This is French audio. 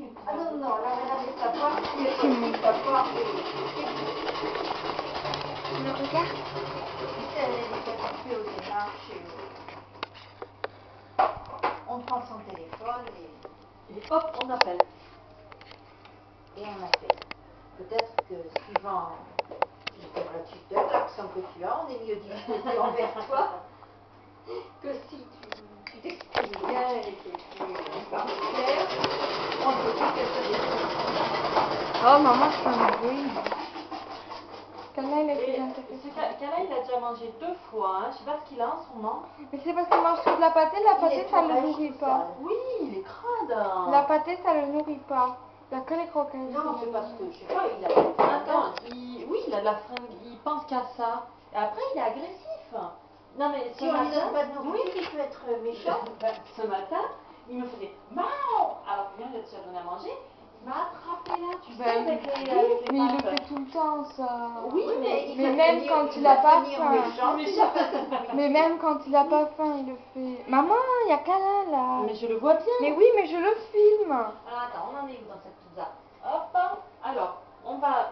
Ah non, non, la madame est à voir, il est possible à voir. Le regard Tu sais, elle est habituée aux démarches et On prend son téléphone et, Et hop, on appelle. et on appelle. Peut-être que suivant l'interlocuteur, l'accent que tu as, on est mieux disposé envers toi que si tu t'exprimes bien et que tu parles Oh, maman, je fais un bruit. Quel-là, il a déjà mangé? Deux fois. Hein. Je sais pas ce qu'il a en ce moment. Mais c'est parce qu'il mange trop de la pâtée, la pâtée, ça le nourrit pas. Oui, il est crade. La pâtée, ça le nourrit pas. Il n'y a que les croquettes. Non, c'est parce que, je sais pas, il a... Attends, il... oui, il a de la fringue. Il pense qu'à ça. Et après, il est agressif. Non, mais ce Si on lui matin, donne pas de nourriture, il peut être méchant. Ce matin, il me faisait Maman À manger. Il m'a attrapé là, tu sais, Ben, avec les, oui, avec les mais il le fait tout le temps, ça. Oui, mais il mais même tenir- quand il va a pas faim. méchant, Mais même quand il a pas faim, il le fait. Maman, il y a Kala là. Mais je le vois bien. Mais oui, mais je le filme. Alors attends, on en est où dans cette pizza? Hop, alors, on va